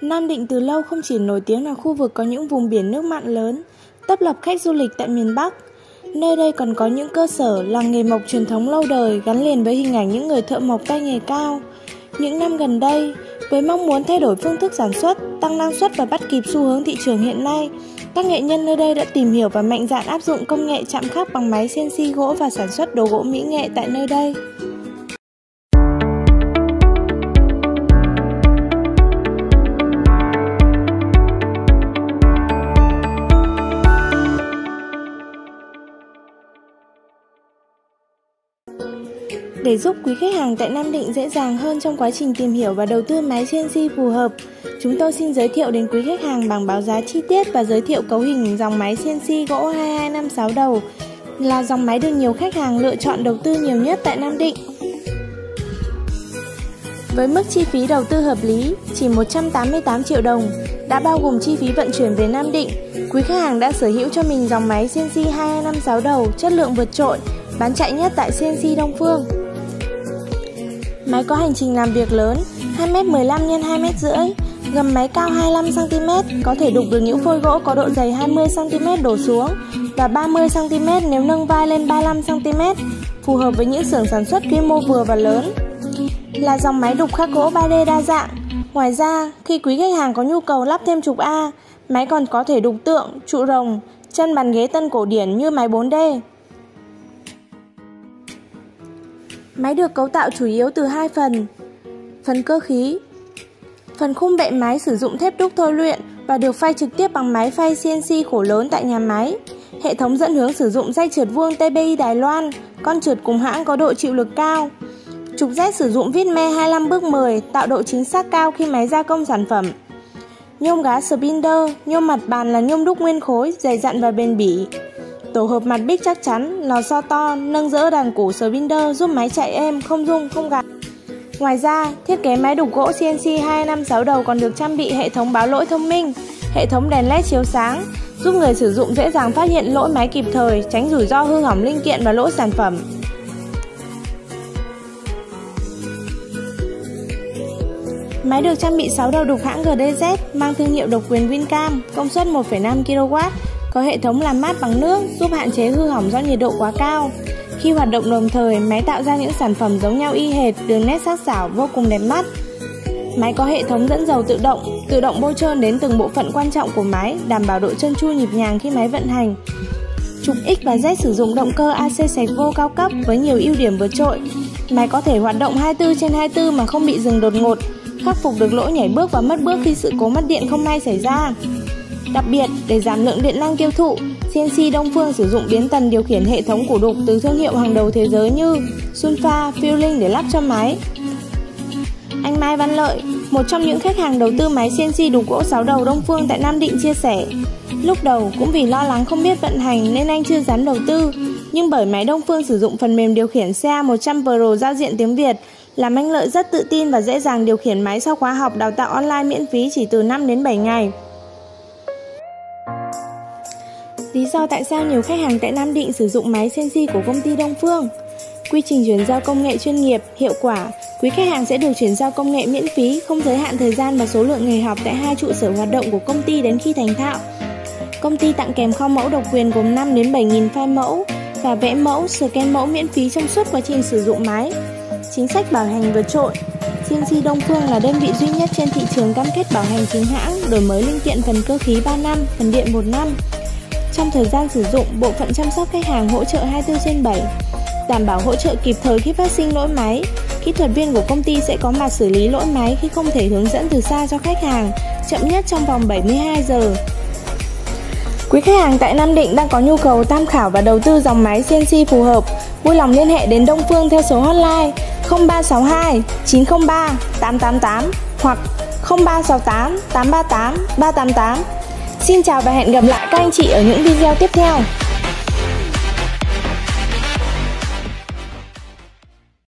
Nam Định từ lâu không chỉ nổi tiếng là khu vực có những vùng biển nước mặn lớn, tấp lập khách du lịch tại miền Bắc. Nơi đây còn có những cơ sở làng nghề mộc truyền thống lâu đời gắn liền với hình ảnh những người thợ mộc tay nghề cao. Những năm gần đây, với mong muốn thay đổi phương thức sản xuất, tăng năng suất và bắt kịp xu hướng thị trường hiện nay, các nghệ nhân nơi đây đã tìm hiểu và mạnh dạn áp dụng công nghệ chạm khắc bằng máy CNC gỗ và sản xuất đồ gỗ mỹ nghệ tại nơi đây. Để giúp quý khách hàng tại Nam Định dễ dàng hơn trong quá trình tìm hiểu và đầu tư máy CNC phù hợp, chúng tôi xin giới thiệu đến quý khách hàng bảng báo giá chi tiết và giới thiệu cấu hình dòng máy CNC gỗ 2256 đầu là dòng máy được nhiều khách hàng lựa chọn đầu tư nhiều nhất tại Nam Định. Với mức chi phí đầu tư hợp lý, chỉ 188 triệu đồng, đã bao gồm chi phí vận chuyển về Nam Định, quý khách hàng đã sở hữu cho mình dòng máy CNC 2256 đầu chất lượng vượt trội, bán chạy nhất tại CNC Đông Phương. Máy có hành trình làm việc lớn 2m15 x 2m rưỡi Gầm máy cao 25cm Có thể đục được những phôi gỗ có độ dày 20cm đổ xuống Và 30cm nếu nâng vai lên 35cm Phù hợp với những xưởng sản xuất quy mô vừa và lớn. Là dòng máy đục khắc gỗ 3D đa dạng. Ngoài ra, khi quý khách hàng có nhu cầu lắp thêm trục A Máy còn có thể đục tượng, trụ rồng, chân bàn ghế tân cổ điển như máy 4D Máy được cấu tạo chủ yếu từ hai phần. Phần cơ khí Phần khung bệ máy sử dụng thép đúc thôi luyện và được phay trực tiếp bằng máy phay CNC khổ lớn tại nhà máy. Hệ thống dẫn hướng sử dụng dây trượt vuông TBI Đài Loan, con trượt cùng hãng có độ chịu lực cao. Trục Z sử dụng vít me 25 bước 10 tạo độ chính xác cao khi máy gia công sản phẩm. Nhôm gá Spinder, nhôm mặt bàn là nhôm đúc nguyên khối, dày dặn và bền bỉ. Tổ hợp mặt bích chắc chắn, lò xo to, nâng dỡ đàn cổ Spinder giúp máy chạy êm, không rung, không gạt. Ngoài ra, thiết kế máy đục gỗ CNC 256 đầu còn được trang bị hệ thống báo lỗi thông minh, hệ thống đèn led chiếu sáng, giúp người sử dụng dễ dàng phát hiện lỗi máy kịp thời, tránh rủi ro hư hỏng linh kiện và lỗi sản phẩm. Máy được trang bị 6 đầu đục hãng GDZ mang thương hiệu độc quyền Wincam, công suất 1,5 kW, có hệ thống làm mát bằng nước giúp hạn chế hư hỏng do nhiệt độ quá cao. Khi hoạt động đồng thời, máy tạo ra những sản phẩm giống nhau y hệt, đường nét sắc sảo vô cùng đẹp mắt. Máy có hệ thống dẫn dầu tự động, tự động bôi trơn đến từng bộ phận quan trọng của máy, đảm bảo độ trơn tru nhịp nhàng khi máy vận hành. Trục X và Z sử dụng động cơ AC sạch vô cao cấp với nhiều ưu điểm vượt trội. Máy có thể hoạt động 24 trên 24 mà không bị dừng đột ngột, khắc phục được lỗi nhảy bước và mất bước khi sự cố mất điện không may xảy ra. Đặc biệt, để giảm lượng điện năng tiêu thụ, CNC Đông Phương sử dụng biến tần điều khiển hệ thống củ đục từ thương hiệu hàng đầu thế giới như Sunfa, Feeling để lắp cho máy. Anh Mai Văn Lợi, một trong những khách hàng đầu tư máy CNC đục gỗ 6 đầu Đông Phương tại Nam Định chia sẻ, lúc đầu cũng vì lo lắng không biết vận hành nên anh chưa dám đầu tư, nhưng bởi máy Đông Phương sử dụng phần mềm điều khiển xe 100 Pro giao diện tiếng Việt, làm anh Lợi rất tự tin và dễ dàng điều khiển máy sau khóa học đào tạo online miễn phí chỉ từ 5 đến 7 ngày. Lý do tại sao nhiều khách hàng tại Nam Định sử dụng máy CNC của công ty Đông Phương Quy trình chuyển giao công nghệ chuyên nghiệp, hiệu quả Quý khách hàng sẽ được chuyển giao công nghệ miễn phí, không giới hạn thời gian và số lượng ngày học tại hai trụ sở hoạt động của công ty đến khi thành thạo. Công ty tặng kèm kho mẫu độc quyền gồm 5 đến 7 nghìn file mẫu và vẽ mẫu, scan mẫu miễn phí trong suốt quá trình sử dụng máy. Chính sách bảo hành vượt trội. CNC Đông Phương là đơn vị duy nhất trên thị trường cam kết bảo hành chính hãng, đổi mới linh kiện phần cơ khí 3 năm, phần điện 1 năm. Trong thời gian sử dụng, bộ phận chăm sóc khách hàng hỗ trợ 24 trên 7, đảm bảo hỗ trợ kịp thời khi phát sinh lỗi máy. Kỹ thuật viên của công ty sẽ có mặt xử lý lỗi máy khi không thể hướng dẫn từ xa cho khách hàng, chậm nhất trong vòng 72 giờ. Quý khách hàng tại Nam Định đang có nhu cầu tham khảo và đầu tư dòng máy CNC phù hợp, vui lòng liên hệ đến Đông Phương theo số hotline 0362 903 888 hoặc 0368 838 388 Xin chào và hẹn gặp lại các anh chị ở những video tiếp theo.